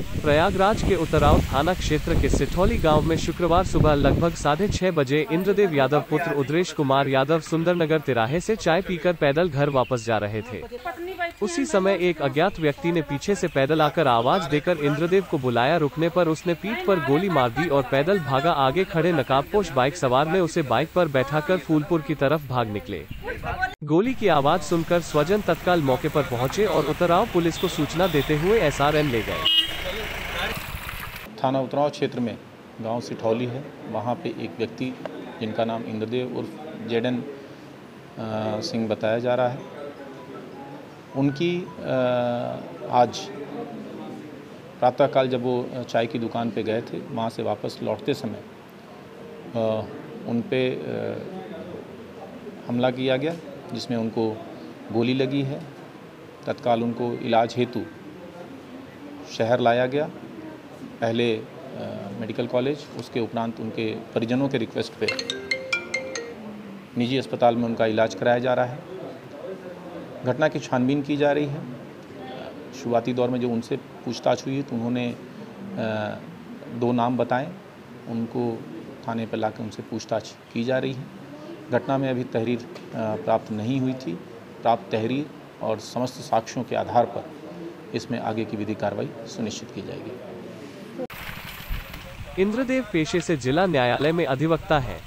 प्रयागराज के उतराव थाना क्षेत्र के सिठौली गाँव में शुक्रवार सुबह लगभग साढ़े छह बजे इंद्रदेव यादव पुत्र उद्रेश कुमार यादव सुंदरनगर तिराहे से चाय पीकर पैदल घर वापस जा रहे थे। उसी समय एक अज्ञात व्यक्ति ने पीछे से पैदल आकर आवाज़ देकर इंद्रदेव को बुलाया। रुकने पर उसने पीठ पर गोली मार दी और पैदल भागा। आगे खड़े नकाबपोश बाइक सवार ने उसे बाइक पर बैठाकर फूलपुर की तरफ़ भाग निकले। गोली की आवाज़ सुनकर स्वजन तत्काल मौके पर पहुँचे और उतराव पुलिस को सूचना देते हुए एसआरएन ले गए। थाना उतराव क्षेत्र में, गाँव सिठौली है, वहाँ पे एक व्यक्ति जिनका नाम इंद्रदेव उर्फ़ जेडन सिंह बताया जा रहा है। उनकी आज प्रातःकाल जब वो चाय की दुकान पे गए थे, वहाँ से वापस लौटते समय उन पे हमला किया गया, जिसमें उनको गोली लगी है। तत्काल उनको इलाज हेतु शहर लाया गया। पहले मेडिकल कॉलेज, उसके उपरांत उनके परिजनों के रिक्वेस्ट पे निजी अस्पताल में उनका इलाज कराया जा रहा है। घटना की छानबीन की जा रही है। शुरुआती दौर में जो उनसे पूछताछ हुई तो उन्होंने दो नाम बताए। उनको थाने पर लाकर उनसे पूछताछ की जा रही है। घटना में अभी तहरीर प्राप्त नहीं हुई थी। प्राप्त तहरीर और समस्त साक्ष्यों के आधार पर इसमें आगे की विधि कार्रवाई सुनिश्चित की जाएगी। इंद्रदेव पेशे से जिला न्यायालय में अधिवक्ता हैं।